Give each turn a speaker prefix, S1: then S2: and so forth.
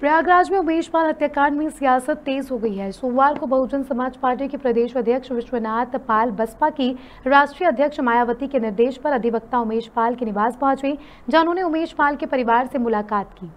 S1: प्रयागराज में उमेश पाल हत्याकांड में सियासत तेज हो गई है। सोमवार को बहुजन समाज पार्टी के प्रदेश अध्यक्ष विश्वनाथ पाल बसपा की राष्ट्रीय अध्यक्ष मायावती के निर्देश पर अधिवक्ता उमेश पाल के निवास पहुँचे, जहाँ उन्होंने उमेश पाल के परिवार से मुलाकात की।